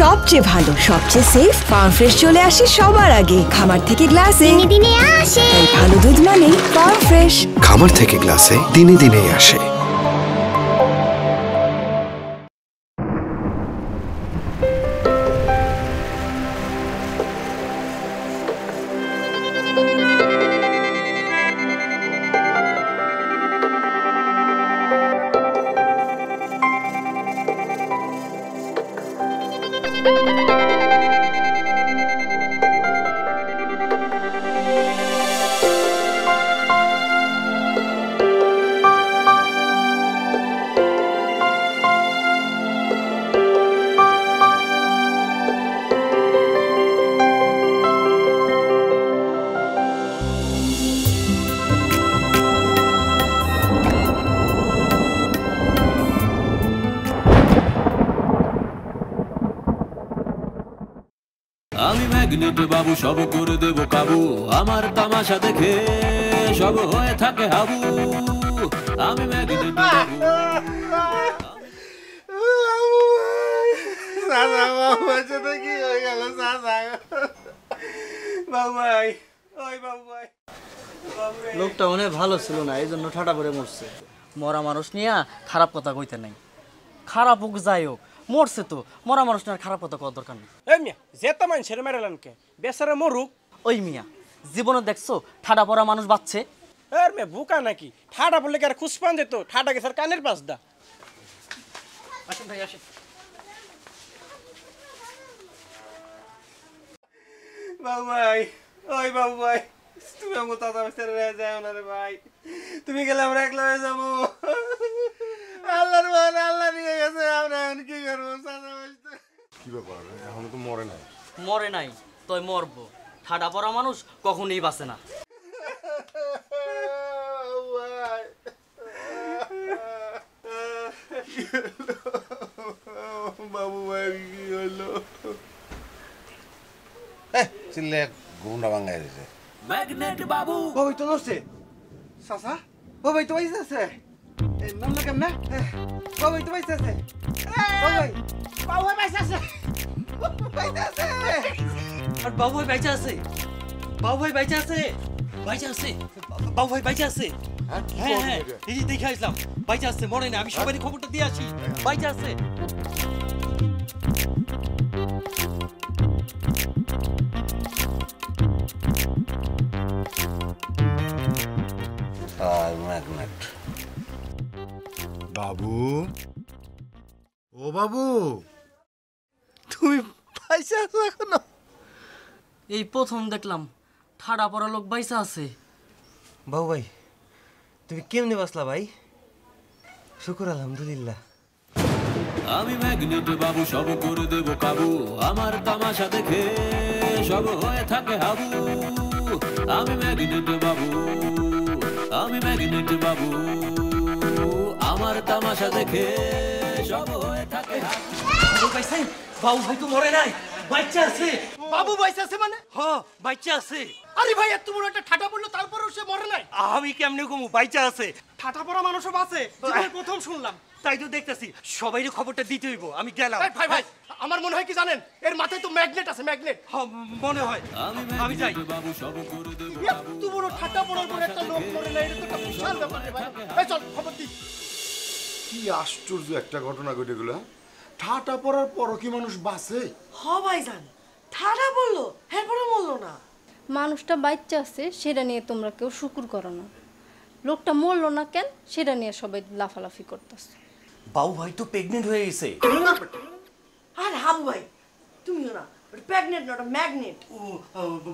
সবচেয়ে ভালো সবচেয়ে সেফ ফার্ম ফ্রেশ চলে আসে সবার আগে। খামার থেকে গ্লাসে দিনে দিনে আসে। ভালো দুধ মানে ফার্ম ফ্রেশ খামার থেকে গ্লাসে দিনে দিনেই আসে। বাবু সব করে দেব কাবু। আমার তামাশা দেখে সব হয়ে থাকে হাবু। আমি ম্যাগনেট বাবু। সাদা বাবু আছে তো কি হয়ে গেল? সাদা। বাবু ভাই ওই বাবু ভাই লোকটা হয় ভালো ছিল না এই জন্য ঠাটা পরে মরছে। মরা মানুষ নিয়ে খারাপ কথা কইতে নাই। খারাপ হোক যাই হোক। মরছে তো মরা মানুষ নিয়ে আর খারাপ কথা কওয়ার দরকার নেই। এই মিয়া জেতা মানুষের মেরেলেন কে? বেচারা মরুক। ওই মিয়া জীবনে দেখছ ঠাডা পড়া মানুষ বাঁচছে? আর মে বুকা নাকি? ঠাডা পড়লে কি আর খুশপান যেত? ঠাডা গেছে আর কানের পাশ দা আসেন ভাই আসেন। বাবু ভাই ওই বাবু ভাই তুমি আমার দাদা ছেড়ে রয়ে যায় না রে ভাই। তুমি গেলে আমরা একলা হয়ে যাব। আল্লাহর মান আল্লাহ নিয়ে গেছে আমরা এখন কি করব? কি ব্যাপার এখনও তো মরে নাই? মরে নাই তই মরবো। ঠাডা পরা মানুষ কখনোই বাঁচে না। বাবু ভাই কি হলো? চিল্লে গুন্ডা ভাঙ্গাই দিছে। ম্যাগনেট বাবু। বাবু তো নড়ছে সাসা বাবু তো বাইসে আছে না? বাবু তো বাইসে আছে। বাবু বাবু বাইসে আছে। বাইসে আছে। আর বাবু ভাই আছে। বাবু ভাই আছে। আছে। ভাই আছে। হ্যাঁ হ্যাঁ এই যে দেখে আসলাম বাইচা আছে মরে না আমি সবাই খবরটা দিয়ে আসি বাইচা আছে। বাবু। ও বাবু। তুমি বাইসে আছো এখনও? এই প্রথম দেখলাম ঠাডা পরা লোক বাইচা আছে। বাবু ভাই তুমি কেমনে বাসলা ভাই? শুকুর আলহামদুলিল্লাহ। আমি ম্যাগনেট বাবু সব করে দেব কাবু। আমার তামাশা দেখে সব হয়ে থাকে হাবু। আমি ম্যাগনেট বাবু আমি ম্যাগনেট বাবু। আমার তামাশা দেখে সব হয়ে থাকে। বাবু ভাই তো মরে নাই। বাইচা আছে। বাবু বাইসে আছে মানে? হ বাইচা আছে। আরে ভাই এত বড় একটা ঠাটা বলল তারপরেও সে মরে নাই। আমি কেমনে কমু বাইচা আছে। ঠাটা পড়া মানুষও বাঁচে। জীবনে প্রথম শুনলাম। তাই তো দেখতেছি সবাই খবরটা দিতে হইব আমি গেলাম। ভাই ভাই আমার মনে হয় কি জানেন? এর মাথায় তো ম্যাগনেট আছে ম্যাগনেট। হ, মনে হয়। আমি যাই। ম্যাগনেট বাবু সব করে দেব এত বড় ঠাটা পড়ার পরে একটা লোক মরে নাই এটা তো একটা বিশাল ব্যাপার রে ভাই। চল খবর দি কি আশ্চর্য একটা ঘটনা ঘটে গেল ঠাটা পড়ার পরও কি মানুষ বাঁচে? হ ভাইজান ঠাডা বলল এরপরে বলল না। মানুষটা বাচ্চা আছে সেটা নিয়ে তোমরা কেউ শুকুর করো না। লোকটা মরলো না কেন সেটা নিয়ে সবাই লাফালাফি করতেছে। বাবু ভাই তো প্রেগনেন্ট হয়ে গেছে। আর হাবু ভাই তুমিও না প্রেগনেন্ট না ওটা ম্যাগনেট ও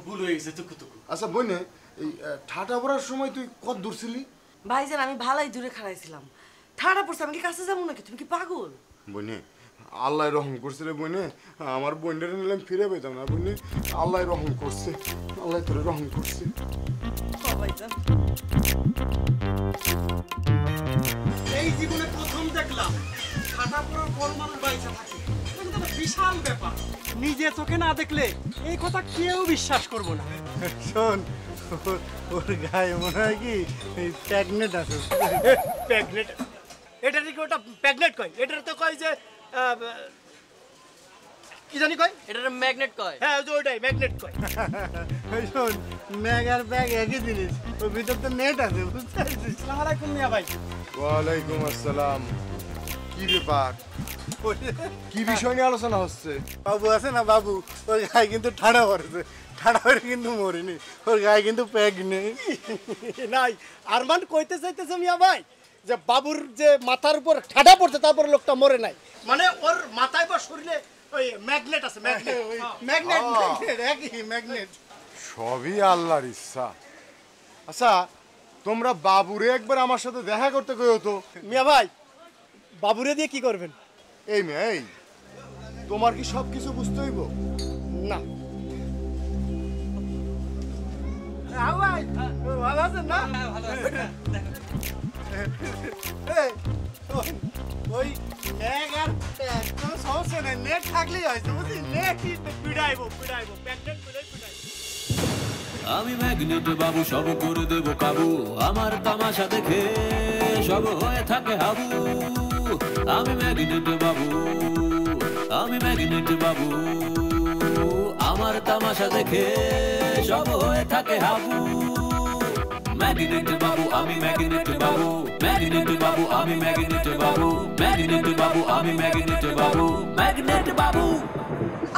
ভুল হয়ে গেছে টুকু টুকু। আচ্ছা বইনে এই ঠাটা পড়ার সময় তুই কত দূর ছিলি? ভাইজান আমি ভালোই দূরে খাড়াইছিলাম। ঠাডা পড়ছে আমি কি কাছে যাব নাকি? তুমি কি পাগল? বইনে আল্লাহ রহম করছে রে বইনে। আমার বোনটা নিলাম ফিরে পেতাম না বইনে। আল্লাহ রহম করছে আল্লাহ তোরে রহম করছে। এই জীবনে প্রথম দেখলাম ঠাটা পড়ার পর মানুষ বাইসা থাকে। বিশাল ব্যাপার। নিজে চোখে না দেখলে এই কথা কেউ বিশ্বাস করব না। শোন ওর- ওর গায়ে মনে হয় কি এই প্যাগনেট আছে। প্যাগনেট? এটা থেকে ওটা প্যাগনেট কয়। এটা তো কয় যে কি জানি কয়? এটা ম্যাগনেট কয়। হ্যাঁ ওই ওইটাই ম্যাগনেট কয়। শোন ম্যাগ আর ব্যাগ একই জিনিস। ওর ভিতর তো নেট আছে বুঝতে পারছিস? আলাইকুম মিয়া ভাই। ওয়ালাইকুম আসসালাম। কি ব্যাপার? কি বিষয় নিয়ে আলোচনা হচ্ছে? বাবু আছে না বাবু? ওর গায়ে কিন্তু ঠাড়া পড়েছে। ঠাড়া পড়ে কিন্তু মরিনি। ওর গায়ে কিন্তু প্যাগ নেই। নাই আরমান কইতে চাইতেছে মিয়া ভাই। যে বাবুর যে মাথার উপর ঠাডা পড়ছে তারপরে লোকটা মরে নাই। মানে ওর মাথায় বা শরীরে ওই ম্যাগনেট আছে ম্যাগনেট। ম্যাগনেট ম্যাগনেট একই ম্যাগনেট। সবই আল্লাহর ইচ্ছা। আচ্ছা তোমরা বাবুরে একবার আমার সাথে দেখা করতে কইও তো। মিয়া ভাই বাবুরে দিয়ে কি করবেন? এই মেয়ে এই তোমার কি সব কিছু বুঝতে হইব? না। ভাই ভালো আছেন না? আমি ম্যাগনেট বাবু, সব করে দেব কাবু। আমার তামাশা দেখে সব হয়ে থাকে হাবু। আমি ম্যাগনেট বাবু, আমি ম্যাগনেট বাবু। আমার তামাশা দেখে সব হয়ে থাকে হাবু। ম্যাগনেট বাবু আমি ম্যাগনেট বাবু ম্যাগনেট বাবু আমি ম্যাগনেট বাবু ম্যাগনেট বাবু আমি ম্যাগনেট বাবু ম্যাগনেট বাবু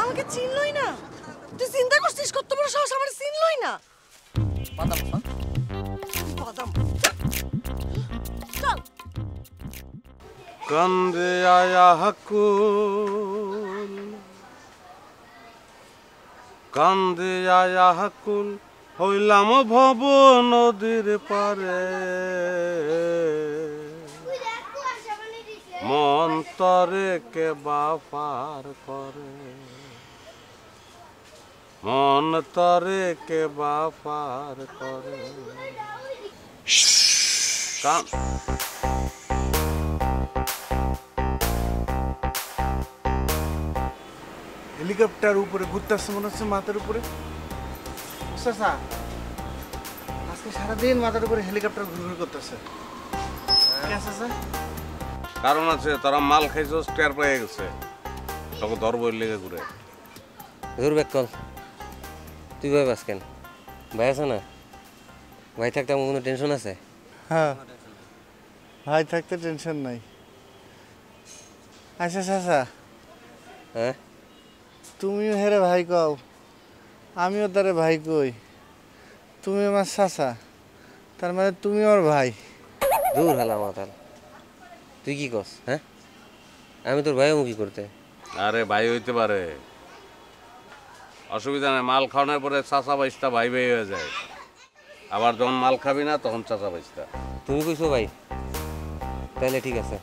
আমাকে চিনলই না। তুই চিন্তা করছিস? কত বড় সাহস আমার চিনলই না। বাদাম বাদাম। চল। কান্দে আয়া হাকুল। কান্দে আয়া হাকুল। হইলাম ভব নদীর পারে। মন তরে কে বাপার করে। মন তরে কে বাপার করে। হেলিকপ্টার উপরে ঘুরতেছে মনে হচ্ছে মাথার উপরে। চাচা আজকে সারাদিন মাথার উপরে হেলিকপ্টার ঘুরঘুর করতেছে। চাচা কারণ আছে তারা মাল খাইছ টের পেয়ে গেছে। তখন ধরবই লেগে ঘুরে। Back call. তুই ভাই বাস কেন? ভাই আছে না? ভাই থাকতে আমার কোনো টেনশন আছে? হ্যাঁ। ভাই থাকতে টেনশন নাই। আচ্ছা চাচা হ্যাঁ? তুমিও হেরে ভাই কও। আমিও তারে ভাই কই? তুমি আমার চাচা তার মানে তুমি আমার ভাই। দূর হালা মাতাল। তুই কি কস হ্যাঁ? আমি তোর ভাইও কি করতে। আরে ভাই হইতে পারে। অসুবিধা নেই মাল খাওয়ানোর পরে চাচা বাইশটা ভাই ভাই হয়ে যায়। আবার যখন মাল খাবি না তখন চাচা বাইশটা। তুমি কইছো ভাই? তাহলে ঠিক আছে।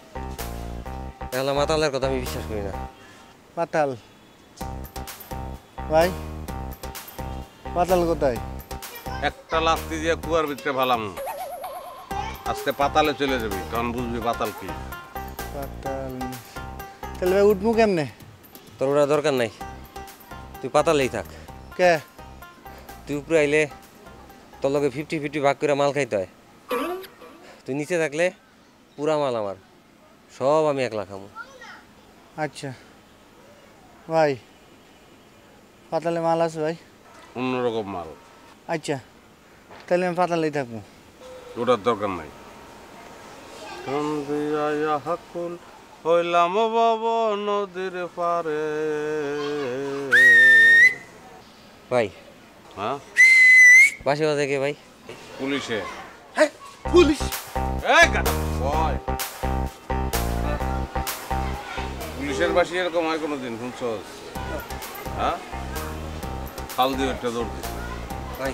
তাহলে মাতালের কথা আমি বিশ্বাস করি না। পাতাল ভাই? পাতাল কোথায়? একটা লাস্তি দিয়ে কুয়ার ভিতরে ভালাম। আজকে পাতালে চলে যাবি তখন বুঝবি পাতাল কি। পাতাল তাহলে ভাই উঠবো কেমনে? তোর ওরা দরকার নাই। তুই পাতালেই থাক। কে? তুই উপরে আইলে তোর লগে ফিফটি ফিফটি ভাগ করে মাল খাইতে হয়। তুই নিচে থাকলে পুরা মাল আমার। সব আমি একলা খামো। আচ্ছা। ভাই পাতালে মাল আছে ভাই। অন্যরকম মাল। আচ্ছা তাহলে আমি পাতালেই থাকব। ওটার দরকার নাই। সন্ধিয়া হাকুল হইলাম বাব নদীর পারে। ভাই। হ্যাঁ? বাসে বাজে কে ভাই? পুলিশে। হ্যাঁ পুলিশ। পুলিশের বাসি এরকম হয় কোনোদিন শুনছ হ্যাঁ? দিয়ে একটা দৌড় দিস ভাই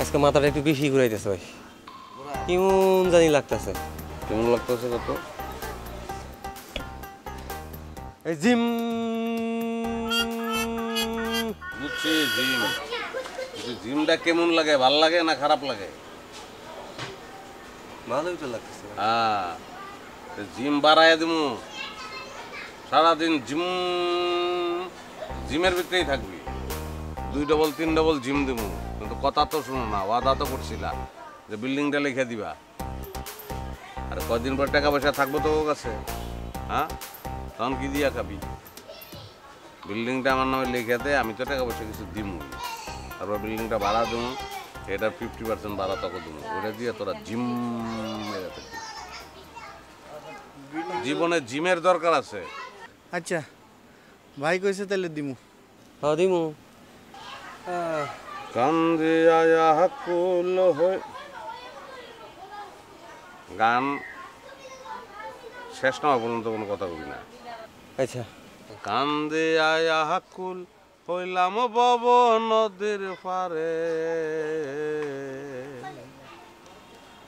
আজকে মাথাটা একটু বেশি ঘুরাইতেছে ভাই। কেমন জানি লাগতেছে। কেমন লাগতেছে কত? এই জিম। বুঝছি জিম। জিমটা কেমন লাগে? ভালো লাগে না খারাপ লাগে? ভালোই তো লাগতেছে হ্যাঁ জিম বাড়ায় দিমু। সারাদিন জিম জিমের ভিতরেই থাকবি। দুই ডবল তিন ডবল জিম দিমু। কিন্তু কথা তো শুনো না ওয়াদা তো করছিলা যে বিল্ডিংটা লিখে দিবা। আর কদিন পর টাকা পয়সা থাকব তো কাছে? হ্যাঁ? তখন কি দিয়া খাবি? বিল্ডিংটা আমার নামে লিখে দে আমি তো টাকা পয়সা কিছু দিমু। তারপর বিল্ডিংটা ভাড়া দেবো এটা ফিফটি পার্সেন্ট ভাড়া তোকে দেবো ওটা দিয়ে তোরা জিম মেরে থাকবি জীবনে জিমের দরকার আছে। আচ্ছা ভাই কইছে তাহলে দিমু। হ্যাঁ দিমু। কান্দে আয়া হাকুল হয়ে গান শেষ না হওয়া পর্যন্ত কোনো কথা বলি না। আচ্ছা। কান্দে আয়া হাকুল হইলাম বব নদীর পারে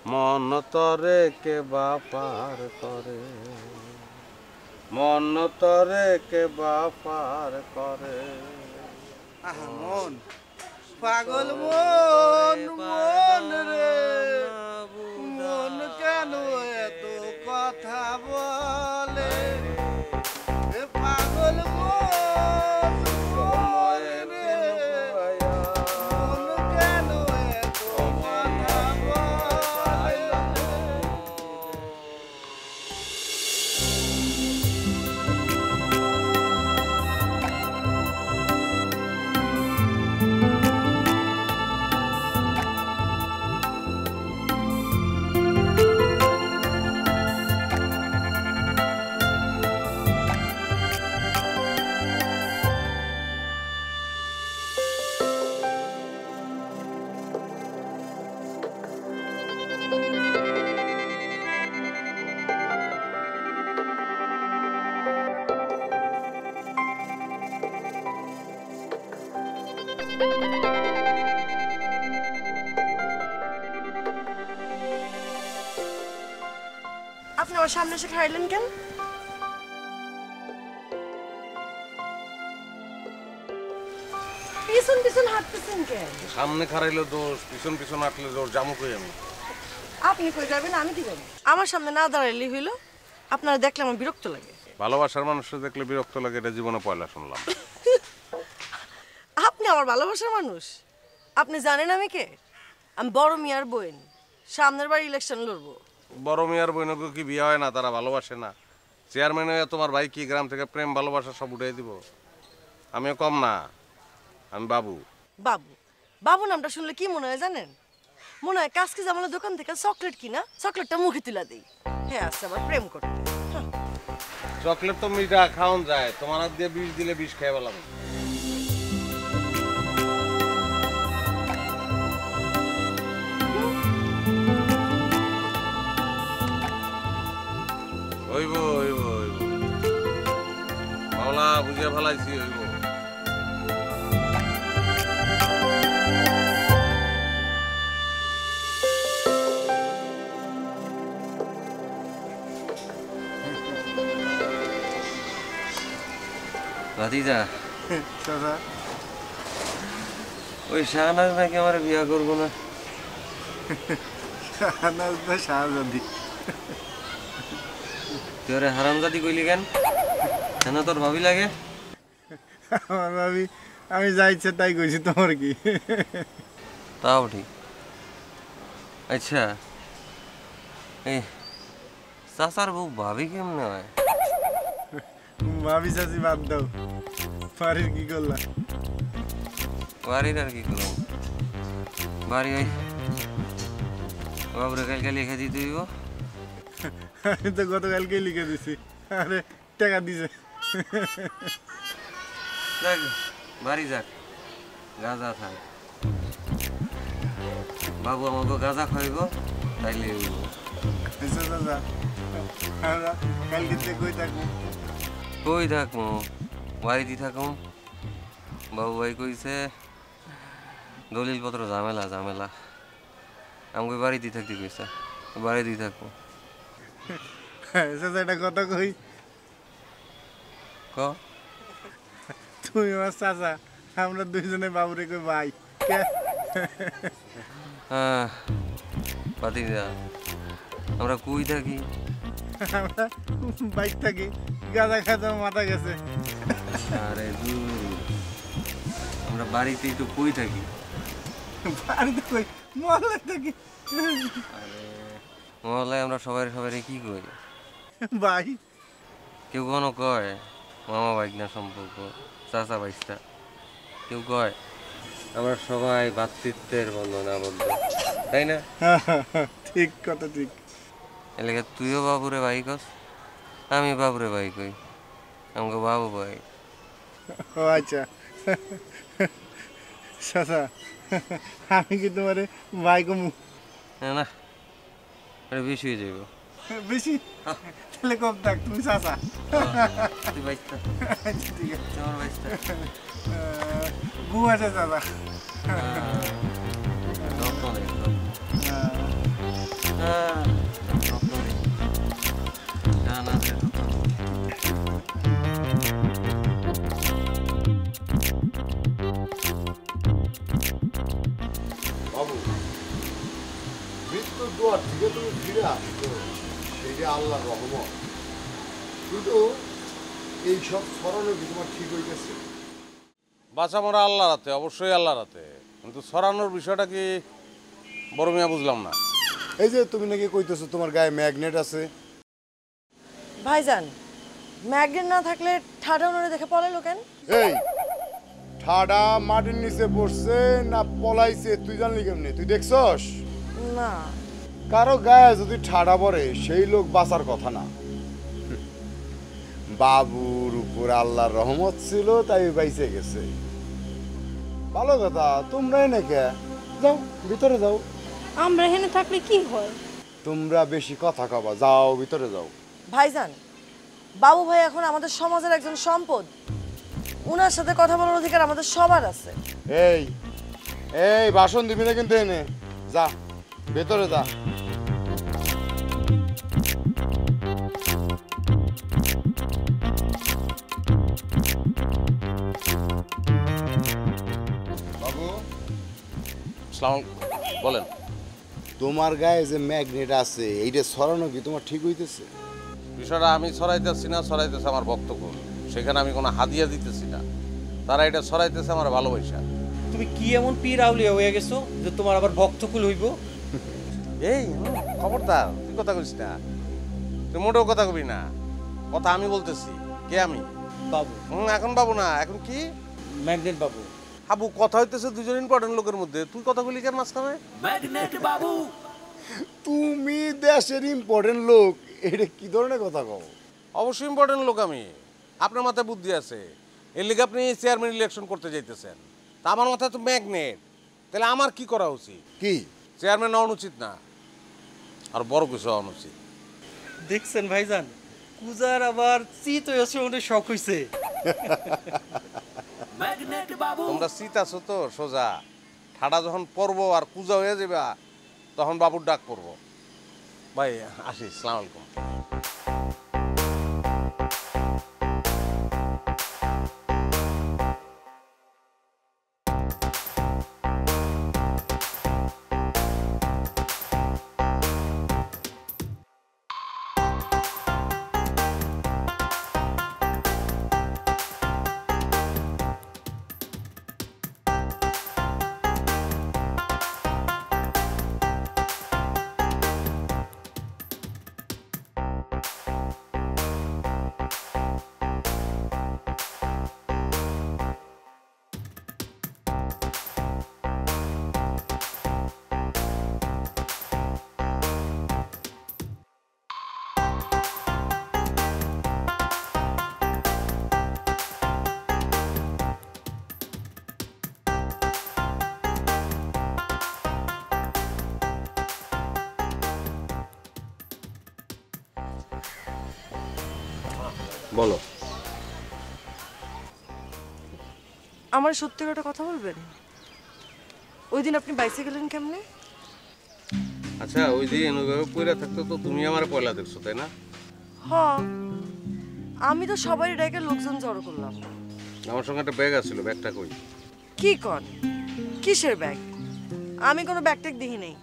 মন তরে কে বা পার করে। মন তরে কে বা পার করে। মন পাগল মন মন রে মন কেন এত কথা বলে? আমার সামনে এসে খাইলেন কেন? পিছন পিছন হাঁটতেছেন কেন সামনে খারাইলো দোষ পিছন পিছন আটলে দোষ জামু কই আমি? আপনি কই যাবেন আমি কি করব? আমার সামনে না দাঁড়াইলেই হইল আপনারা দেখলে আমার বিরক্ত লাগে। ভালোবাসার মানুষকে দেখলে বিরক্ত লাগে এটা জীবনে পয়লা শুনলাম। আপনি আমার ভালোবাসার মানুষ। আপনি জানেন আমি কে? আমি বড় মিয়ার বোন। সামনের বার ইলেকশন লড়বো। বড় মেয়ার বইনকে কি বিয়ে হয় না তারা ভালোবাসে না। চেয়ারম্যান হয়ে তোমার ভাই কি গ্রাম থেকে প্রেম ভালোবাসা সব উঠাই দিব। আমিও কম না আমি বাবু। বাবু বাবু নামটা শুনলে কি মনে হয় জানেন? মনে হয় কাজকে জামালের দোকান থেকে চকলেট কিনা চকলেটটা মুখে তুলা দিই। হ্যাঁ আচ্ছা আবার প্রেম করতে। চকলেট তো মিঠা খাওয়ান যায়। তোমার হাত দিয়ে বিষ দিলে বিষ খেয়ে পেলাম বুঝিয়ে ফেলাইছি হইব। ভাতিজা চাচা। ওই শাহনাজ নাকি আমার বিয়া করব না। শাহনাজ না শাহজাদি। তুই ওরে হারামজাদি কইলি কেন? কেন তোর ভাবি লাগে? আমার ভাবি আমি যা ইচ্ছে তাই কইছি তোমার কি? তাও ঠিক। আচ্ছা এই চাচার বউ ভাবি কেমনে হয়? ভাবি চাচি বাদ দাও। বাড়ির কি করলা? বাড়ির আর কি করলাম বাড়ি ওই বাবুরে কালকে লিখে দিতে হইব। আমি তো গতকালকেই লিখে দিছি। আরে টাকা দিছে। যাক বাড়ি যাক। গাঁজা থাক। বাবু আমাকে গাঁজা খাইব তাইলে আচ্ছা কালকে থেকে কই থাকব? বাড়িতে থাকুম বাবু ভাই কইছে দলিল পত্র ঝামেলা ঝামেলা। আমাকে বাড়িতে থাকতে কইছে বাড়িতেই থাকব। একটা কথা কই। ক? তুমি আমার চাচা আমরা দুইজনে বাবুরে কই ভাই? হ্যাঁ আমরা কই থাকি? আমরা বাইক থাকি গাঁজা আমার মাথা গেছে। আরে আমরা বাড়িতে একটু কই থাকি? বাড়িতে কই? মহল্লা থাকি। মহল্লায় আমরা সবাই সবাই কি করি? ভাই। কেউ কোনো কয় মামা বাইক না সম্পর্ক। চাচা বাইসটা। কেউ কয়? আমরা সবাই ভাতৃত্বের বন্ধনে আবদ্ধ তাই না? ঠিক কথা ঠিক। এলাকা তুইও বাবুরে ভাই কস আমি বাবুরে ভাই কই। আমাকে বাবু ভাই ও আচ্ছা। চাচা আমি কি তোমার ভাই কমু? না, বেশি হয়ে যাইব। বেশি? তাহলে কম তুমি চাচা তুই বাইসটা ঠিক আছে আমার বাইসটা ঘুম আছে চাচা। বাবু, মৃত্যুর দোয়ার তুমি সেটা আল্লাহ রহমত। কিন্তু এই সব স্মরণে কি তোমার ঠিক হইতেছে? বাঁচা মরা আল্লাহ রাতে অবশ্যই আল্লাহ রাতে কিন্তু সরানোর বিষয়টা কি বড় মিয়া বুঝলাম না। এই যে তুমি নাকি কইতেছো তোমার গায়ে ম্যাগনেট আছে। ভাইজান ম্যাগনেট না থাকলে ঠাডা উনারে দেখে পলাইলো কেন? এই ঠাডা মাটির নিচে পড়ছে না পলাইছে তুই জানলি কেমনি? তুই দেখছস? না। কারও গায়ে যদি ঠাডা পড়ে সেই লোক বাঁচার কথা না। বাবুর উপর আল্লাহর রহমত ছিল তাই বাইসে গেছে। ভালো কথা তোমরাই নাকি যাও ভিতরে যাও। আমরা এখানে থাকলে কি হয়? তোমরা বেশি কথা কবা যাও ভিতরে যাও। ভাইজান বাবু ভাই এখন আমাদের সমাজের একজন সম্পদ। উনার সাথে কথা বলার অধিকার আমাদের সবার আছে। এই এই বাসন দিবি না কিন্তু এনে। যা। ভেতরে যা। বাবু সালাম বলেন। তোমার গায়ে যে ম্যাগনেট আছে এইটা সরানো কি তোমার ঠিক হইতেছে? বিষয়টা আমি ছড়াইতেছি না ছড়াইতেছে আমার ভক্তকুল সেখানে আমি কোনো হাদিয়া দিতেছি না। তারা এটা ছড়াইতেছে আমার ভালোবাসা। তুমি কি এমন পীর আউলিয়া হয়ে গেছো যে তোমার আবার ভক্তকুল হইব? এই হুম, খবরদার তুই কথা কইস না। তুই মোটেও কথা কবি না। কথা আমি বলতেছি কে আমি? বাবু। হুম এখন বাবু না এখন কি? ম্যাগনেট বাবু। হাবু কথা হইতেছে দুজন ইম্পর্টেন্ট লোকের মধ্যে। তুই কথা বলি কেন মাঝখানে? ম্যাগনেট বাবু। তুমি দেশের ইম্পর্টেন্ট লোক এটা কি ধরনের কথা কও? অবশ্যই ইম্পর্টেন্ট লোক আমি। আপনার মাথায় বুদ্ধি আছে। এর লিগে আপনি চেয়ারম্যান ইলেকশন করতে যাইতেছেন। তা আমার মাথায় তো ম্যাগনেট। তাহলে আমার কি করা উচিত? কি? চেয়ারম্যান হওয়া উচিত না। আর বড় কিছু হওয়া উচিত। দেখছেন ভাইজান কুজার আবার চিত হয়েছে অনেক শখ হয়েছে ম্যাগনেট বাবু। তোমরা চিত আছো তো সোজা। ঠাডা যখন পড়ব আর কুজা হয়ে যাবে তখন বাবুর ডাক পড়ব ভাই আসি সালাম বলো। আমার সত্যি একটা কথা বলবেন? ওই দিন আপনি বাইসে গেলেন কেমনে? আচ্ছা ওই দিন ওইভাবে পড়ে থাকতো তো তুমি আমার পয়লা দেখছ তাই না? হ। আমি তো সবাই ডেকে লোকজন জড়ো করলাম। আমার সঙ্গে একটা ব্যাগ আছিল ব্যাগটা কই? কি কন? কিসের ব্যাগ? আমি কোনো ব্যাগ ট্যাগ দেখি নেই।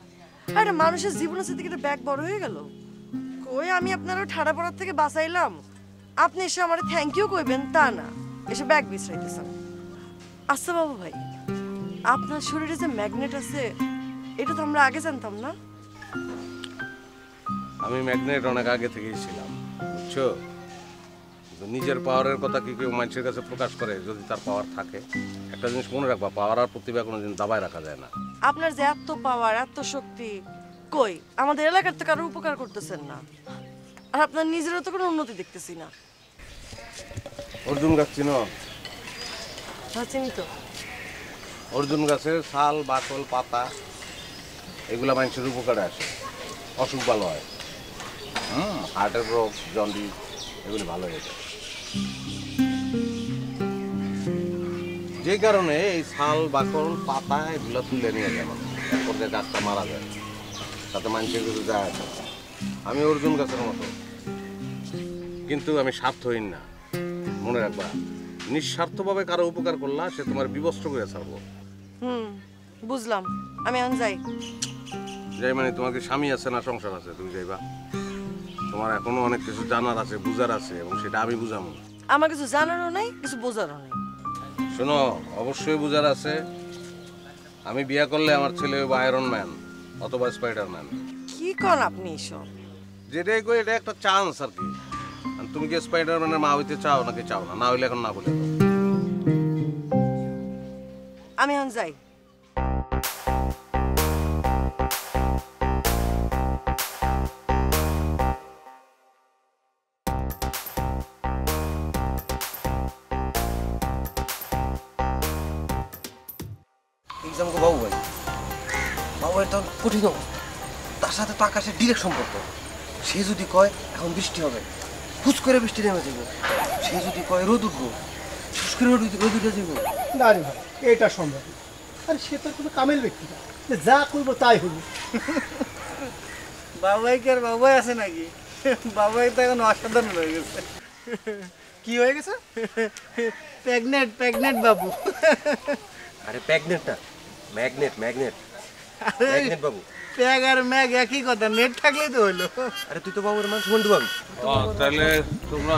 আরে মানুষের জীবন আছে থেকে ব্যাগ বড় হয়ে গেল। কই আমি আপনারা ঠাড়া পড়ার থেকে বাঁচাইলাম? আপনি এসে আমার থ্যাংক ইউ কইবেন তা না। এসে ব্যাগ বিছরাইতেছেন আচ্ছা বাবু ভাই আপনার শরীরে যে ম্যাগনেট আছে এটা তো আমরা আগে জানতাম না। আমি ম্যাগনেট অনেক আগে থেকেই ছিলাম বুঝছ? নিজের পাওয়ারের কথা কি কেউ মানুষের কাছে প্রকাশ করে যদি তার পাওয়ার থাকে? একটা জিনিস মনে রাখবা পাওয়ার আর প্রতিভা কোনো দিন দাবায় রাখা যায় না। আপনার যে এত পাওয়ার এত শক্তি কই? আমাদের এলাকার তো কারও উপকার করতেছেন না। আর আপনার নিজেরও তো কোনো উন্নতি দেখতেছি না। অর্জুন গাছ চিনো? হ্যাঁ চিনি তো। অর্জুন গাছের ছাল বাকল পাতা এগুলা মানুষের উপকারে আসে। অসুখ ভালো হয়। হুম হার্টের রোগ জন্ডিস এগুলি ভালো হয়ে যায়। যে কারণে এই শাল বাকল পাতা এগুলো তুলে নিয়ে গেল এরপর যে গাছটা মারা যায় তাতে মানুষের কিছু যায় না। আমি অর্জুন গাছের মতো। কিন্তু আমি স্বার্থহীন না। মনে রাখবা নিঃস্বার্থভাবে কারও উপকার করলা সে তোমার বিবস্ত্র করে ছাড়বো। হুম বুঝলাম। আমি এখন যাই। যাই মানে তোমার কি স্বামী আছে না সংসার আছে? তুমি যাইবা। তোমার এখনও অনেক কিছু জানার আছে বুঝার আছে এবং সেটা আমি বুঝাবো। আমার কিছু জানারও নেই কিছু বোঝারও নেই। শোনো অবশ্যই বুঝার আছে। আমি বিয়ে করলে আমার ছেলে আয়রন ম্যান অথবা স্পাইডার ম্যান কি কন আপনি এসব? যেটাই কই এটা একটা চান্স আর কি। তুমি কি স্পাইডার ম্যানের মা হইতে চাও নাকি চাও না? না হইলে এখন না বলে আমি এখন যাই। বাবু ভাই। বাবু ভাই তখন কঠিন তার সাথে তো আকাশের ডিরেক্ট সম্পর্ক। সে যদি কয় এখন বৃষ্টি হবে। হুস করে বৃষ্টি নেমে যাব। সে যদি কয় রোদ উঠবো। হুস করে রোদ উঠে- যাব। না রে ভাই এটা সম্ভব। আরে সে তো কোনো কামেল ব্যক্তি না। যে যা করব তাই হইব। বাবাই কি আর বাবাই আছে নাকি? বাবাই তো এখন অসাধারণ হয়ে গেছে। কি হয়ে গেছে? প্রেগনেন্ট প্রেগনেন্ট বাবু। আরে প্যাগনেট না ম্যাগনেট। ম্যাগনেট ম্যাগনেট বাবু। প্যাগ আর ম্যাগ একই কথা নেট থাকলেই তো হইল আরে তুই তো বাবুর মানুষ বন্ধু বাবু ও, তাহলে তোমরা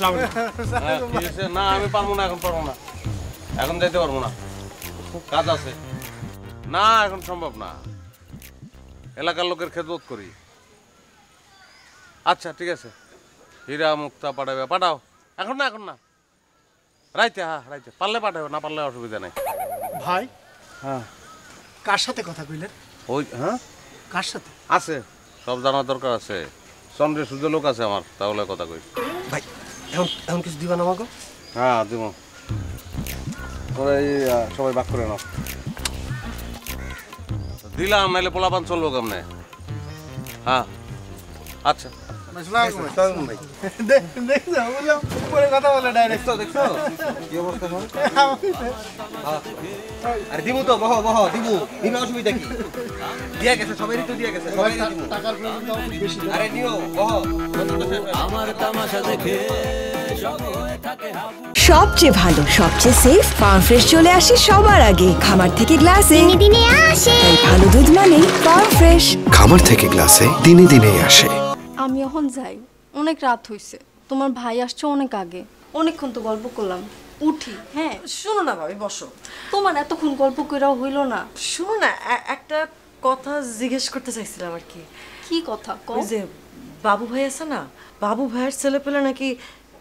সব হ্যাঁ? না আমি পারব না এখন পারব না। এখন যাইতে পারব না। খুব কাজ আছে। না এখন সম্ভব না। এলাকার লোকের খেদমত করি। আচ্ছা ঠিক আছে। হীরা মুক্তা পাঠাবে। পাঠাও। এখন না এখন না। রাইতে হ্যাঁ রাইতে। পারলে পাঠাবে না পারলে অসুবিধা নেই। ভাই হ্যাঁ। কার সাথে কথা কইলেন? ওই হ্যাঁ? কার সাথে? আছে সব জানার দরকার আছে। চন্দ্রে সূর্য লোক আছে আমার তাহলে কথা কই। ভাই এখন এখন কিছু দিবা না আমাকে? হ্যাঁ দিব। সবাই বাক করে নাও। দিলাম নাইলে পোলাপান চলবো কেমনে? হ্যাঁ আচ্ছা। ভাই দেখছ বললাম উপরে কথা বলে ডাইরেক্ট দেখছ কি অবস্থা এখন আরে দিমু তো বহ বহ দিমু দিমু অসুবিধা কি দিয়া গেছে সবারই তো দিয়া গেছে সবাই দিমু টাকার প্রয়োজন তো আমার বেশি আরে নিও বহ আমার তামাশা দেখে সব থাকে হাবু সবচেয়ে ভালো সবচেয়ে সেফ ফার্ম ফ্রেশ চলে আসে সবার আগে। খামার থেকে গ্লাসে দিনে আসে। ভালো দুধ মানে ফার্ম ফ্রেশ খামার থেকে গ্লাসে দিনে দিনেই আসে। আমি এখন যাই। অনেক রাত হইছে। তোমার ভাই আসছে অনেক আগে। অনেকক্ষণ তো গল্প করলাম। উঠি হ্যাঁ। শুনো না ভাবি বসো। তোমার এতক্ষণ গল্প করাও হইল না। শুনো না একটা কথা জিজ্ঞেস করতে চাইছিলাম আর কি। কি কথা? যে বাবু ভাই আছে না? বাবু ভাইয়ের ছেলে পেলে নাকি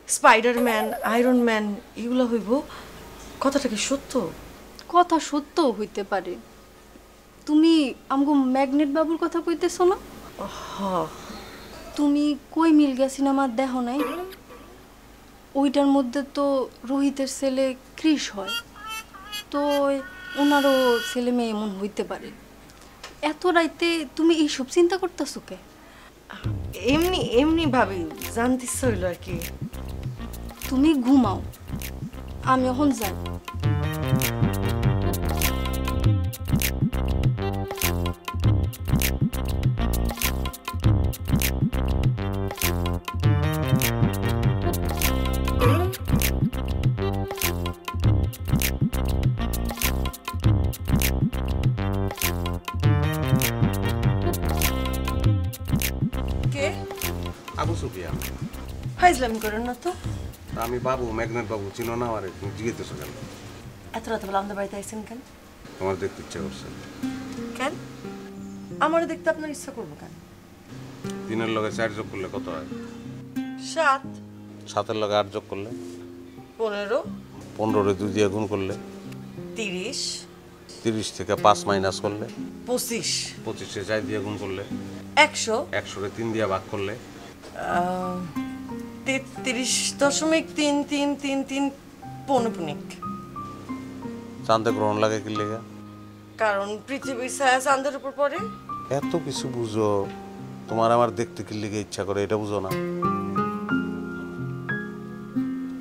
স্পাইডারম্যান আয়রন ম্যান এগুলো হইব? কথাটা কি সত্য? কথা সত্য হইতে পারে। তুমি আমগো ম্যাগনেট বাবুর কথা কইতেছো না? হ তুমি কই মিল গিয়া সিনেমা দেখো নাই? ওইটার মধ্যে তো রোহিতের ছেলে ক্রিস হয়। তো ওনারও ছেলে মেয়ে এমন হইতে পারে। এত রাইতে তুমি এইসব চিন্তা করতেছো কে? এমনি এমনি ভাবি জানতে ইচ্ছা হইল আর কি। তুমি ঘুমাও। আমি এখন যাই। ফাইজলামি করেন না তো। আমি বাবু ম্যাগনেট বাবু চিনো না আমার? তুমি জিজ্ঞেস কেন? এত রাতে বেলা আমাদের বাড়িতে আইসেন কেন? তোমার দেখতে ইচ্ছা করছে। কেন? আমারও দেখতে আপনার ইচ্ছা করব কেন? দিনের লগে চার যোগ করলে কত হয়? সাত। সাতের লগে আট যোগ করলে? পনেরো। পনেরোরে দুই দিয়ে গুণ করলে? তিরিশ। তিরিশ থেকে পাঁচ মাইনাস করলে? পঁচিশ। পঁচিশে চার দিয়ে গুণ করলে? একশো। একশোরে তিন দিয়ে ভাগ করলে? তেত্রিশ দশমিক তিন তিন তিন তিন পৌনপুনিক চাঁদে গ্রহণ লাগে কি লেগে? কারণ পৃথিবীর ছায়া চাঁদের উপর পড়ে। এত কিছু বুঝো। তোমার আমার দেখতে কি লেগে ইচ্ছা করে এটা বুঝো না।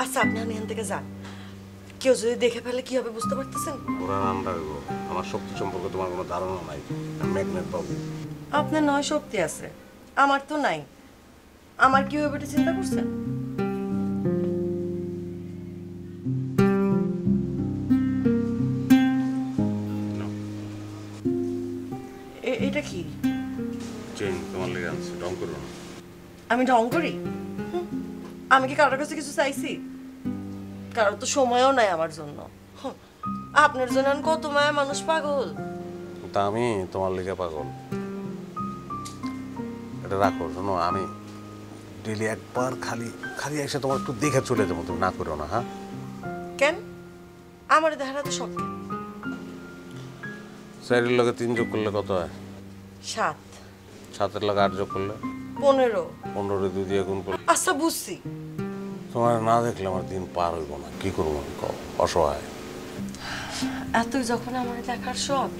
আচ্ছা আপনি আমি এখান থেকে যান। কেউ যদি দেখে ফেলে কি হবে বুঝতে পারতেছেন? ওরা আমরা হইবো। আমার শক্তি সম্পর্কে তোমার কোনো ধারণা নাই। ম্যাগনেট পাবো। আপনার নয় শক্তি আছে। আমার তো নাই। আমার কি হবে এটা চিন্তা করছেন এটা কি? চেন তোমার লেগে আনছি রং করো না। আমি ঢং করি? আমি কি কারোর কাছে কিছু চাইছি? কারোর তো সময়ও নাই আমার জন্য। আপনার জন্য কত মায়া মানুষ পাগল। তা আমি তোমার লেগে পাগল। এটা রাখো শোনো আমি ডেলি একবার খালি খালি এসে তোমার একটু দেখে চলে যাব তুমি না করো না হ্যাঁ? কেন? আমার দেখাটা তো শখ চারির লগে তিন যোগ করলে কত হয়? সাত। সাতের লগে আট যোগ করলে? পনেরো। পনেরো দুই দিয়ে গুণ করলে? আচ্ছা বুঝছি। তোমার না দেখলে আমার দিন পার হইব না কি করব আমি কও? অসহায়। এতই যখন আমার দেখার শখ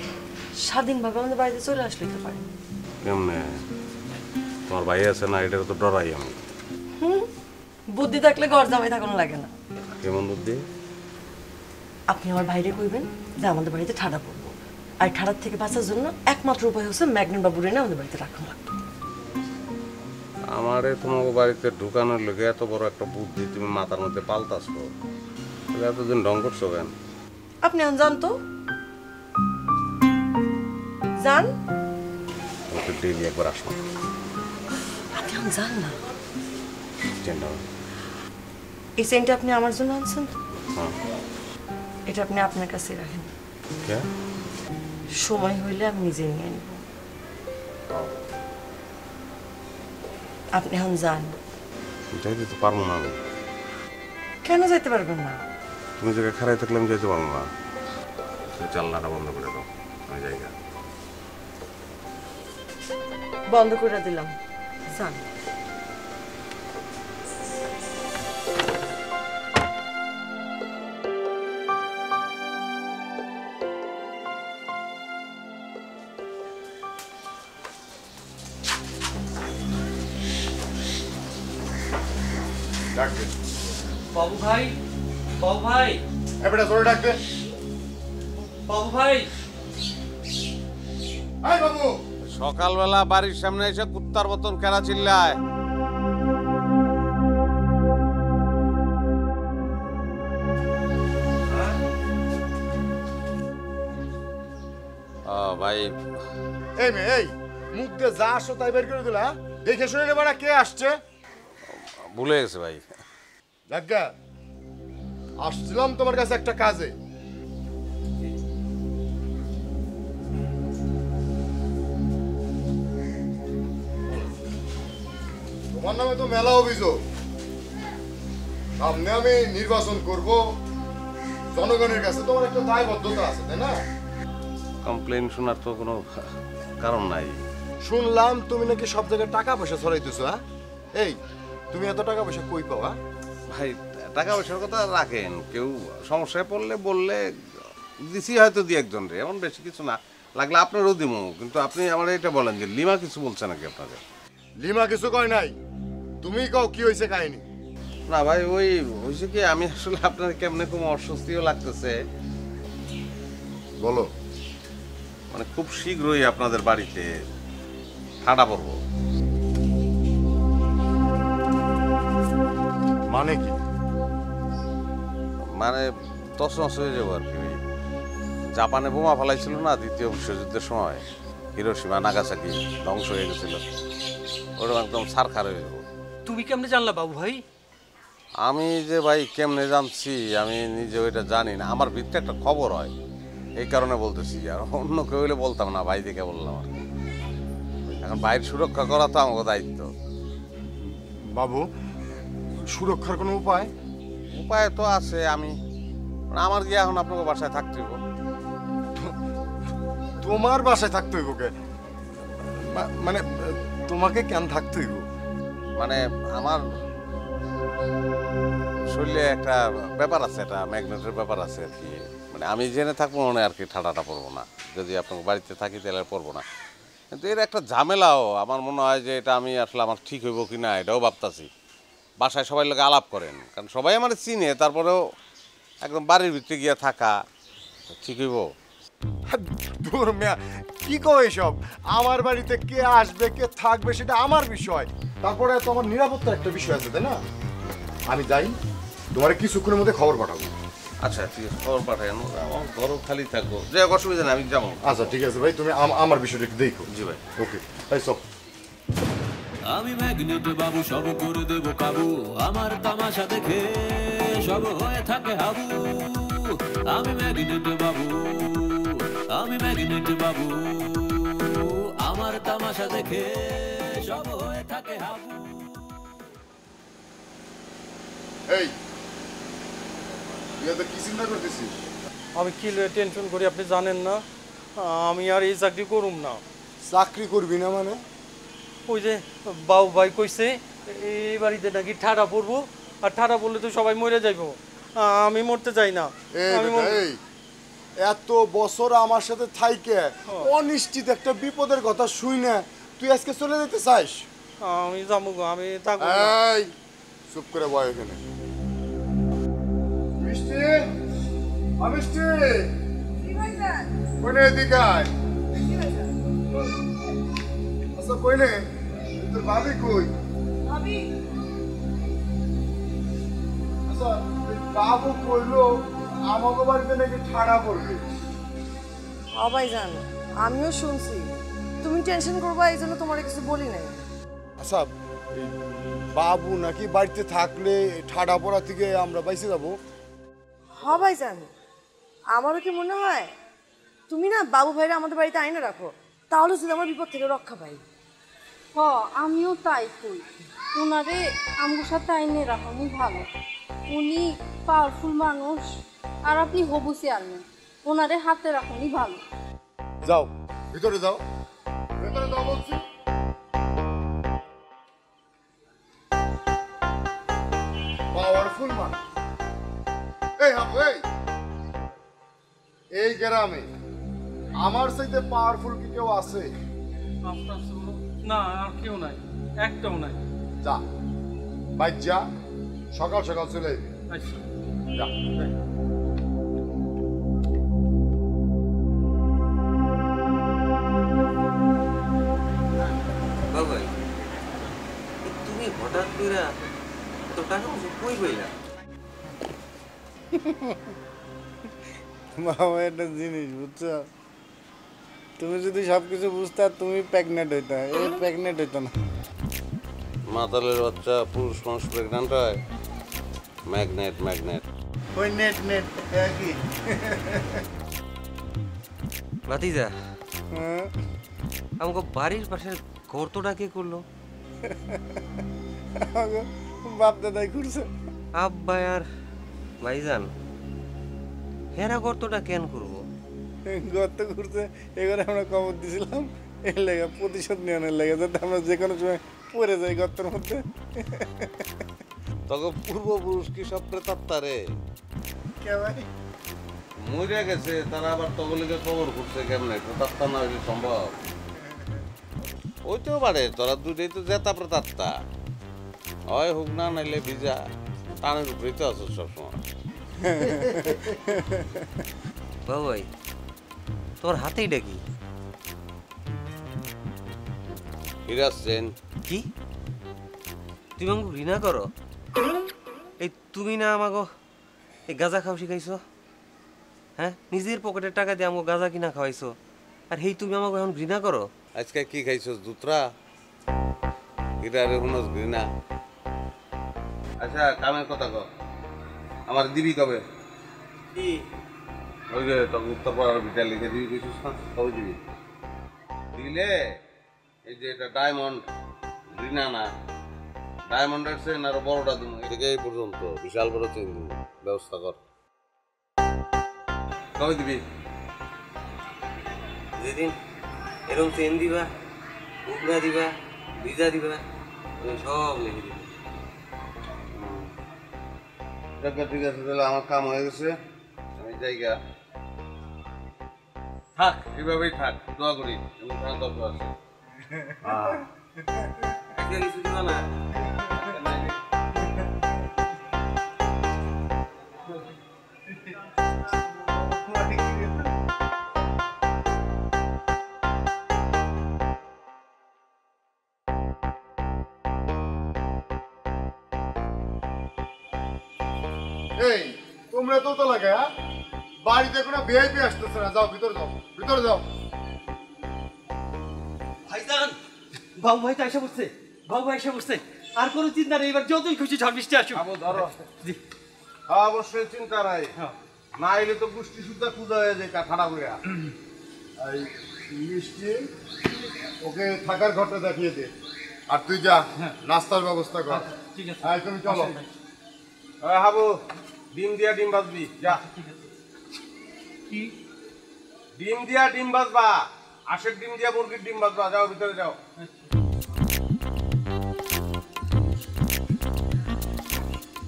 স্বাধীনভাবে আমাদের বাড়িতে চলে আসলে তো পারে কেমনে? তোমার ভাই আছে না এটা তো ডরাই আমি। বুদ্ধি থাকলে ঘর জামাই থাকানো লাগে না। কেমন বুদ্ধি? আপনি আমার বাইরে কইবেন যে আমাদের বাড়িতে ঠাডা পড়ব। আর ঠাডার থেকে বাঁচার জন্য একমাত্র উপায় হচ্ছে ম্যাগনেট বাবু এনে আমাদের বাড়িতে রাখুন লাগবে। আমারে তোমাকে বাড়িতে ঢুকানোর লোকে এত বড় একটা বুদ্ধি তুমি মাথার মধ্যে পাল্টাছো। তাহলে এতদিন ঢং করছ কেন? আপনি আন যান তো। যান। তো ডেলি একবার আন যান না চেনটা এই সেন্টটা আপনি আমার জন্য আনছেন? হ্যাঁ। এটা আপনি আপনার কাছে রাখেন। সময় হইলে আমি নিজে নিয়ে নিব। আপনি এখন যান। যাইতে তো পারব না কেন যাইতে পারবেন না? তুমি জায়গায় খারাই থাকলে আমি যাইতে পারব না। তুমি জানলাটা বন্ধ করে দাও। আমি জায়গা বন্ধ করে দিলাম। যান। সকালবেলা বাড়ির সামনে এসে কুত্তার মতন কেনা চিল্লায়। ও ভাই। এই মে এই মুখ দিয়ে যা আসো তাই বের করে দিলা দেখে শুনে নেবা কে আসছে? ভুলে গেছে ভাই। ডাক্কা আসছিলাম তোমার কাছে একটা কাজে। তোমার নামে তো মেলা অভিযোগ। সামনে আমি নির্বাচন করব। জনগণের কাছে তোমার একটা দায়বদ্ধতা আছে তাই না? কমপ্লেন শোনার তো কোনো কারণ নাই। শুনলাম তুমি নাকি সব জায়গায় টাকা পয়সা ছড়াইতেছো হ্যাঁ? এই তুমি এত টাকা পয়সা কই পাওয়া? ভাই টাকা পয়সার কথা রাখেন। কেউ সমস্যায় পড়লে বললে দিছি হয়তো দি একজন রে এমন বেশি কিছু না। লাগলে আপনারও দিমু। কিন্তু আপনি আমার এটা বলেন যে লিমা কিছু বলছে নাকি আপনাকে? লিমা কিছু কয় নাই? তুমি কও কি হয়েছে কাহিনী? না ভাই ওই হয়েছে কি আমি আসলে আপনার কেমনে কোনো অস্বস্তিও লাগতেছে। বলো। মানে খুব শীঘ্রই আপনাদের বাড়িতে ঠাডা পড়ব। মানে কি? মানে তছনছ হয়ে যাব আর কি জাপানে বোমা ফেলাইছিল না দ্বিতীয় বিশ্বযুদ্ধের সময় হিরোসীমা নাগাসাকি ধ্বংস হয়ে গেছিল। ওরকম একদম সারখার হয়ে যাব। তুমি কেমনে জানলা বাবু ভাই? আমি যে ভাই কেমনে জানছি আমি নিজে ওইটা জানি না। আমার ভিতরে একটা খবর হয় এই কারণে বলতেছি। আর অন্য কেউ হলে বলতাম না ভাই দেখে বললাম আর এখন বাইর সুরক্ষা করা তো আমার দায়িত্ব। বাবু সুরক্ষার কোনো উপায়? উপায় তো আছে আমি মানে আমার গিয়ে এখন আপনাকে বাসায় থাকতে হইব। তোমার বাসায় থাকতে হইব কে? মানে তোমাকে কেন থাকতে হইব? মানে আমার শরীরে একটা ব্যাপার আছে, একটা ম্যাগনেটের ব্যাপার আছে আর কি। মানে আমি জেনে থাকব মনে আর কি ঠাডাটা পড়ব না। যদি আপনার বাড়িতে থাকি তাহলে পড়ব না। কিন্তু এর একটা ঝামেলাও, আমার মনে হয় যে এটা আমি আসলে আমার ঠিক হইব কি না, এটাও ভাবতাছি। বাসায় সবাই লোক আলাপ করেন, কারণ সবাই আমার চিনে, তারপরেও একদম বাড়ির ভিতরে গিয়ে থাকা, ঠিক হইব? দূর মিয়া কি কো এসব? আমার বাড়িতে কে আসবে কে থাকবে সেটা আমার বিষয়। তারপরে তো আমার নিরাপত্তার একটা বিষয় আছে তাই না? আমি যাই তোমার কিছুক্ষণের মধ্যে খবর পাঠাবো। আচ্ছা ঠিক আছে খবর পাঠাই আমার ঘরও খালি থাকব যে অসুবিধা নেই আমি যাব। আচ্ছা ঠিক আছে ভাই তুমি আমার বিষয়টা একটু দেখো। জি ভাই। ওকে তাই সব। আমি ম্যাগনেট বাবু সব করে দেব কাবু। আমার তামাশা দেখে সব হয়ে থাকে হাবু। আমি ম্যাগনেট বাবু। আমি ম্যাগনেট বাবু। আমার তামাশা দেখে সব হয়ে থাকে হাবু। এই তুই কি চিন্তা করতেছিস? আমি কি টেনশন করি আপনি জানেন না? আমি আর এই চাকরি করুম না। চাকরি করবি না মানে? ওই যে বাবু ভাই কইছে এই বাড়িতে নাকি ঠাড়া পড়ব আর ঠাড়া পড়লে তো সবাই মরে যাইবো। আমি মরতে চাই না। আমি এত বছর আমার সাথে থাইকে অনিশ্চিত একটা বিপদের কথা শুই না তুই আজকে চলে যেতে চাস? আমি যাব গো, আমি থাকব এই চুপ করে বয় এখানে। মিষ্টি? আ, মিষ্টি? কই নে এদিকে আয়। আচ্ছা কই নে তোর ভাবি কই? আচ্ছা ওই বাবু কইলো আমাকে বাড়িতে নাকি ঠাড়া পড়বে। অবাই জান আমিও শুনছি। তুমি টেনশন করবা এই জন্য তোমার কিছু বলি নাই। আচ্ছা এই বাবু নাকি বাড়িতে থাকলে ঠাডা পড়া থেকে আমরা বাইসে যাব? হবাই জান আমারও কি মনে হয় তুমি না বাবু ভাইরা আমাদের বাড়িতে আইনে রাখো তাহলে যদি আমার বিপদ থেকে রক্ষা পাই। হ আমিও তাই কই। ওনারে আমগোর সাথে আইনে রাখানি ভালো। উনি পাওয়ারফুল মানুষ। আর আপনি হবু চেয়ারম্যান। ওনারে হাতে রাখুনই ভালো। যাও ভিতরে যাও। ভিতরে যাও বলছি। পাওয়ারফুল মানুষ এই হাবু এই। এই গ্রামে আমার সাথে পাওয়ারফুল কি কেউ আছে? আপনার না আর কেউ নাই। একটাও নাই। যা। বাইর যা সকাল সকাল চলে আচ্ছা। যা। বাবা একটা জিনিস বুঝছ? তুমি যদি সব কিছু বুঝতে তুমি প্রেগনেন্ট হইতা। এই প্রেগনেন্ট হইতো না। মাতালের বাচ্চা পুরুষ মানুষ প্রেগনেন্ট হয়। ম্যাগনেট ম্যাগনেট ওই নেট নেট কি? ভাতিজা হ্যাঁ? আমাকে বাড়ির পাশের গর্তটা কে করল? বাপ দাদাই করছে আব্বা আর ভাইজান হেরা গর্তটা কেন করব? গর্ত করছে এবারে আমরা খবর দিছিলাম এর লেগে প্রতিশোধ নেওয়ানোর লেগে যাতে আমরা যে কোনো সময় পড়ে যাই গর্তের মধ্যে। তখন পূর্বপুরুষ কি সব প্রেতাত্মা রে? কে ভাই? মরে গেছে তারা আবার তগলিকে কবর করছে কেমনে? প্রেতাত্মা না হইলে সম্ভব? ওইটাও পারে তোরা দুটাই তো জেতা প্রেতাত্মা। হয় হোক না নাইলে ভিজা টানের উপরেই তো আছো সবসময়। বাবু ভাই তোমার হাতেই ডাকি। হিরাজ সেন। কি? তুমি আমাকে ঘৃণা করো? এই তুমি না আমাকে এই গাঁজা খাও শিখাইছো? হ্যাঁ? নিজের পকেটের টাকা দিয়ে আমাকে গাঁজা কিনা খাওয়াইছো? আর হেই তুমি আমাকে এখন ঘৃণা করো? আজকে কি খাইছস দুতরা হিরারে হুনস ঘৃণা। আচ্ছা কামের কথা কর আমার দিবি কবে? কি? ওই যে তোকে উত্তর পাড়ার ভিটা লিখে দিবি কইছিস না? কবে দিবি? দিলে এই যে এটা ডায়মন্ড রিনা না ডায়মন্ড চেন আরও বড়টা তুমি এটাকে এই পর্যন্ত বিশাল বড় চেন দিব। ব্যবস্থা কর। কবে দিবি? যেদিন এরকম চেন দিবা মুখরা দিবা ভিজা দিবা সব লিখে দিবা। ঠিক আছে, ঠিক আছে তাহলে আমার কাম হয়ে গেছে। আমি জায়গা। থাক এভাবেই থাক দোয়া করি এবং থাকা দরকার আছে। হ্যাঁ। কিছু না? এই তোমরা তো তো লাগে হ্যাঁ? বাড়িতে কোনো ভিআইপি আসতেছে না যাও ভিতরে যাও ভিতরে যাও। ভাইজান বাবু ভাই তো এসে বসছে বাবু ভাই এসে বসছে আর কোনো চিন্তা নেই এবার যতই খুশি ঝড় বৃষ্টি আসুক। ধরো। হ্যাঁ অবশ্যই চিন্তা নাই। না এলে তো গোষ্ঠী সুদ্ধা খুঁজা হয়ে যায় কাঠাটা করে এই মিষ্টি ওকে থাকার ঘরটা দেখিয়ে দে। আর তুই যা নাস্তার ব্যবস্থা কর। ঠিক আছে। হ্যাঁ তুমি চলো। হ্যাঁ হাবু। ডিম দিয়া ডিম বাজবি যা। কি? ডিম দিয়া ডিম বাজবা আশের ডিম দিয়া মুরগির ডিম বাজবা যাও ভিতরে যাও।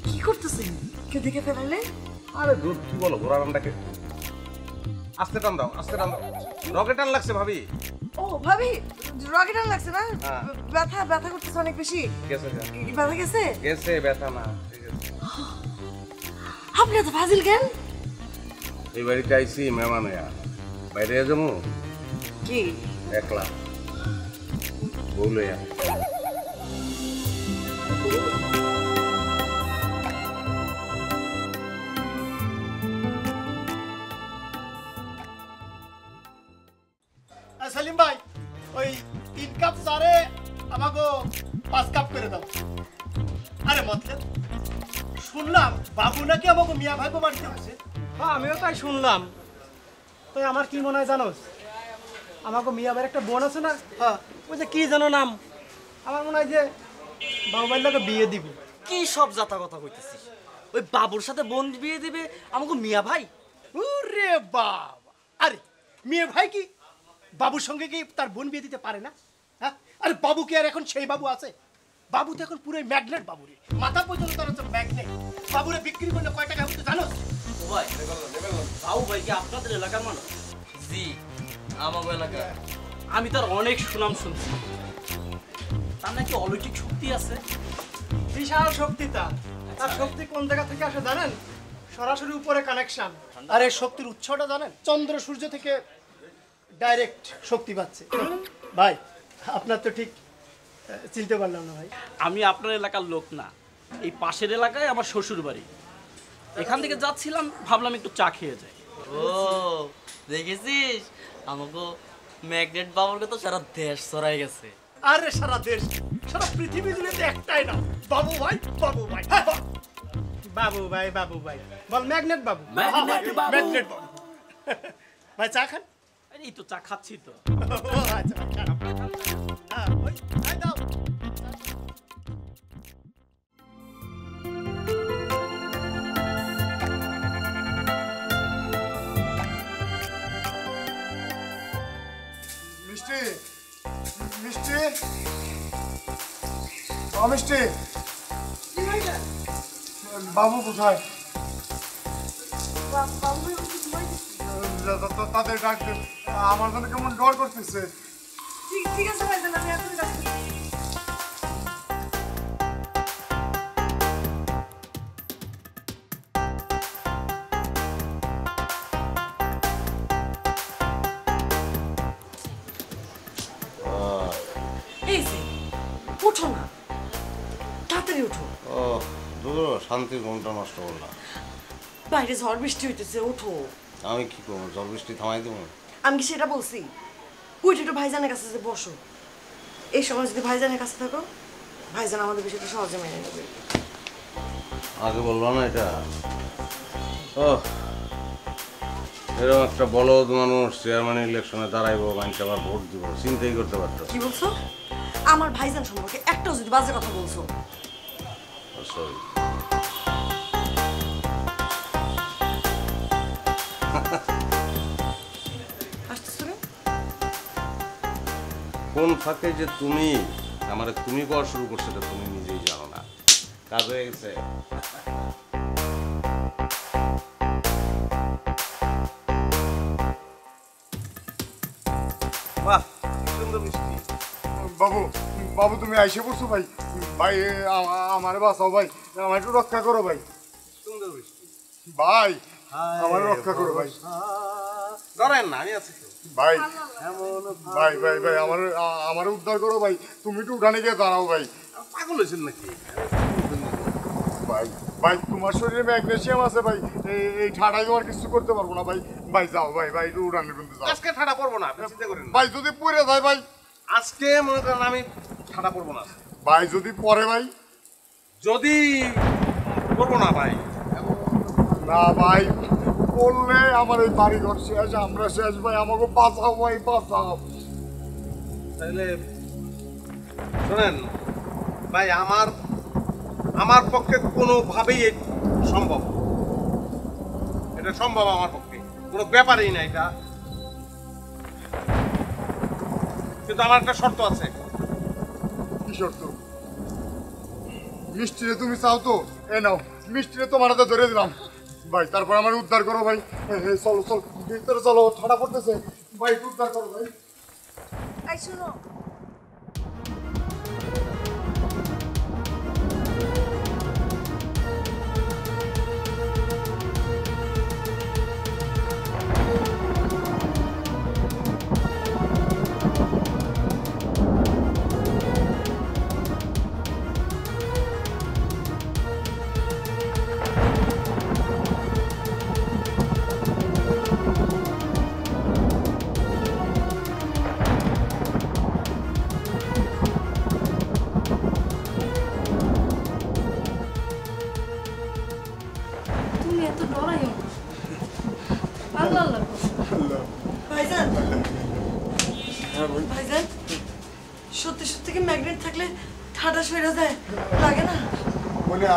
কি করতেছেন? কেউ দেখে ফেলালে? আরে দূর কি বলো ঘোড়া রান্নাকে আস্তে টান দাও আস্তে টান দাও। রকেট টান লাগছে ভাবি। ও ভাবি রকেট লাগছে না? হ্যাঁ। ব্যথা ব্যথা করতেছে অনেক বেশি। গেছে। ব্যথা গেছে? গেছে ব্যথা না ঠিক আছে। আপনি এত ফাজিল কেন এই বাড়িতে আইসি মেহমান হইয়া বাইরে যাব কি একলা বউ লইয়া আর সেলিম ভাই ওই তিন কাপ চারে আমাকে পাঁচ কাপ করে দাও আরে মতলব শুনলাম বাবু নাকি আমাকে মিয়া ভাইকে বাড়িতে হয়েছে হ্যাঁ আমিও তাই শুনলাম। তো আমার কি মনে হয় জানোস আমাকে মিয়া ভাইয়ের একটা বোন আছে না? হ্যাঁ। ওই যে কি জানো নাম? আমার মনে হয় যে বাবু ভাইয়ের লোকে বিয়ে দিব। কি সব জাতা কথা কইতেছিস? ওই বাবুর সাথে বোন বিয়ে দিবে আমাকে মিয়া ভাই? ওরে বাবা। আরে মেয়ে ভাই কি? বাবুর সঙ্গে কি তার বোন বিয়ে দিতে পারে না? হ্যাঁ? আরে বাবু কি আর এখন সেই বাবু আছে? বাবু তো এখন পুরো ম্যাগনেট বাবু রে। মাথা পর্যন্ত তার হচ্ছে ম্যাগনেট। বাবুরে বিক্রি করলে কয় টাকা হবে তো জানো ভাই বাবু ভাই কি আপনাদের এলাকার মানুষ? জি আমার এলাকা আমি তার অনেক সুনাম শুনছি। তার নাকি অলৌকিক শক্তি আছে। বিশাল শক্তি তার। তার শক্তি কোন জায়গা থেকে আসে জানেন? সরাসরি উপরে কানেকশন আর এই শক্তির উৎসটা জানেন? চন্দ্র সূর্য থেকে ডাইরেক্ট শক্তি পাচ্ছে। ভাই আপনার তো ঠিক চিনতে পারলাম না ভাই। আমি আপনার এলাকার লোক না। এই পাশের এলাকায় আমার শ্বশুর বাড়ি এখান থেকে যাচ্ছিলাম ভাবলাম একটু চা খেয়ে যাই। ও দেখেছিস? আমাকে ম্যাগনেট বাবুরকে তো সারা দেশ ছড়াই গেছে। আরে সারা দেশ সারা পৃথিবী জুড়ে তো একটাই না বাবু ভাই বাবু ভাই। হ্যাঁ, বাবু ভাই বাবু ভাই। বল ম্যাগনেট বাবু। ম্যাগনেট বাবু। ম্যাগনেট বাবু। ভাই চা খান? এই তো চা খাচ্ছি তো। ও আচ্ছা মিষ্টি ও মিষ্টি। বাবু কোথায়? তাদের ডাক আমার জন্য কেমন ডর করতেছে? ঠিক আছে ভাই আমি এখন শান্তির ঘণ্টা নষ্ট করলাম বাইরে ঝড় বৃষ্টি হইতেছে ওঠো। আমি কি করব? ঝড় বৃষ্টি থামাই দেবো আমি কি সেটা বলছি? উঠে একটু ভাইজানের কাছে যে বসো। এই সময় যদি ভাইজানের কাছে থাকো ভাইজান আমাদের বিষয়টা সহজে মেনে নেবে। আগে বলল না এটা? ও এরকম একটা বলদ মানুষ চেয়ারম্যান ইলেকশনে দাঁড়াইবো মানুষ আবার ভোট দিব। চিন্তাই করতে পারতো কি বলছো? আমার ভাইজান সম্পর্কে একটাও যদি বাজে কথা বলছো শরীর কোন ফাঁকে যে তুমি আমার তুমি করা শুরু করছ এটা তুমি নিজেই জানো না। কাজ হয়ে গেছে। বাহ সুন্দর মিষ্টি। বাবু বাবু তুমি আইসে পড়ছো ভাই। ভাই আমার বাঁচাও ভাই। আমার একটু রক্ষা করো ভাই। সুন্দর ভাই আমার রক্ষা করো ভাই। ধরেন না আমি আছি ভাই ভাই ভাই ভাই আমার আমার উদ্ধার করো ভাই। তুমি একটু উঠানে গিয়ে দাঁড়াও ভাই। পাগল হয়েছেন নাকি? ভাই ভাই তোমার শরীরে ম্যাগনেসিয়াম আছে ভাই। এই ঠাডায় তোমার কিছু করতে পারব না ভাই। ভাই যাও ভাই ভাই কিন্তু যাও। আজকে ঠাডা পড়ব না আপনি চিন্তা করেন না। ভাই যদি পড়ে যায় ভাই। আজকে মনে করেন আমি ঠাডা পড়ব না। ভাই যদি পরে ভাই? যদি করব না ভাই। না ভাই বললে আমার এই বাড়িঘর শেষ আমরা শেষ ভাই আমাকে বাঁচাও ভাই বাঁচাও। তাহলে শোনেন ভাই আমার আমার পক্ষে কোনোভাবেই সম্ভব এটা সম্ভব আমার পক্ষে। কোনো ব্যাপারই না এটা। কিন্তু আমার একটা শর্ত আছে। শর্ত। মিষ্টিরে তুমি চাও তো? এ নাও, মিষ্টিরে তোমার হাতে ধরে দিলাম। ভাই, তারপর আমার উদ্ধার করো ভাই। চলো চলো। ভিতরে চলো ঠাটা পড়তেছে। ভাই উদ্ধার করো ভাই। শুনো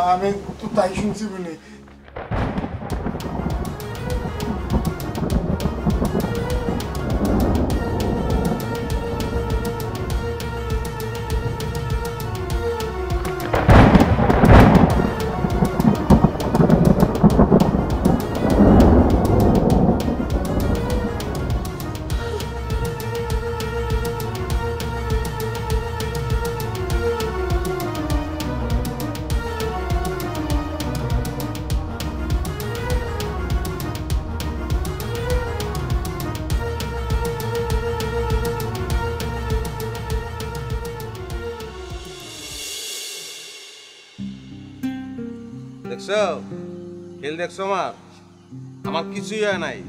Amen. Touta ijoun si mounen. খেল দেখছ আমার? আমার কিছুই হয় নাই।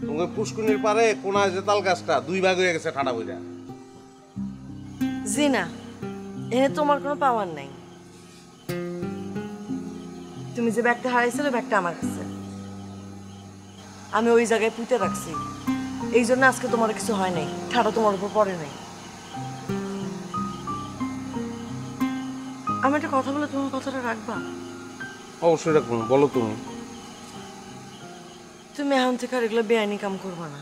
তোমাকে পুষ্কুনির পারে কোনায় যে তাল গাছটা, দুই ভাগ হয়ে গেছে ঠাডা বইরা। এনে তোমার কোনো পাওয়ার নাই। তুমি যে ব্যাগটা ব্যাগটা আমার কাছে। আমি ওই জায়গায় পুঁতে রাখছি। এই জন্য আজকে তোমার কিছু হয় নাই। ঠাডা তোমার উপর পড়ে নাই। আমি একটা কথা বলে তোমার কথাটা রাখবা? অবশ্যই রাখব বলো তুমি। তুমি এখন থেকে আর এগুলো বেআইনি কাম করবা না।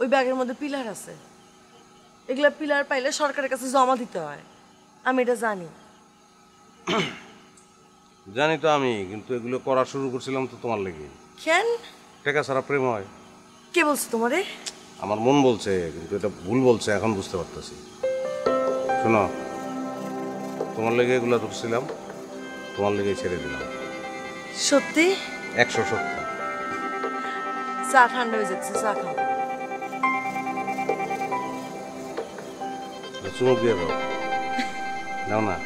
ওই ব্যাগের মধ্যে পিলার আছে। এগুলা পিলার পাইলে সরকারের কাছে জমা দিতে হয়। আমি এটা জানি। জানি তো আমি কিন্তু এগুলো করা শুরু করছিলাম তো তোমার লেগে। কেন? টাকা ছাড়া প্রেম হয়। কে বলছো তোমারে? আমার মন বলছে কিন্তু এটা ভুল বলছে এখন বুঝতে পারতেছি। শোনো তোমার লেগে এগুলো ধরছিলাম তোমার লেগে ছেড়ে দিলাম। সত্যি? একশো সত্যি চা ঠান্ডা হয়ে যাচ্ছে চা খাও। চুমুক দিয়ে দাও। দাও না।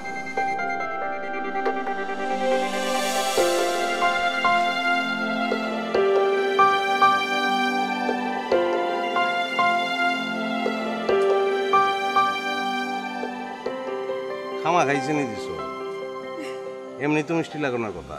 খামা খাইছে নি এমনি তো মিষ্টি লাগানোর কথা।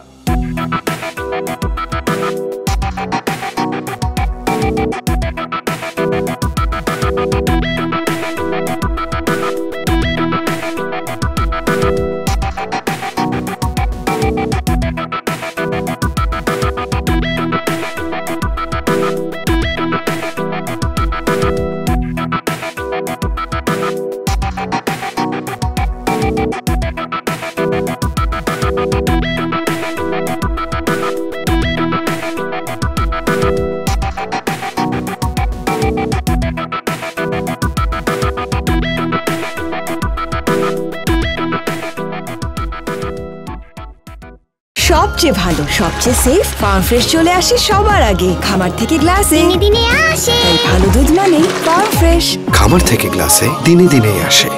সবচেয়ে ভালো সবচেয়ে সেফ ফার্ম ফ্রেশ চলে আসে সবার আগে। খামার থেকে গ্লাসে দিনে দিনে আসে। তাই ভালো দুধ মানে ফার্ম ফ্রেশ খামার থেকে গ্লাসে দিনে দিনেই আসে।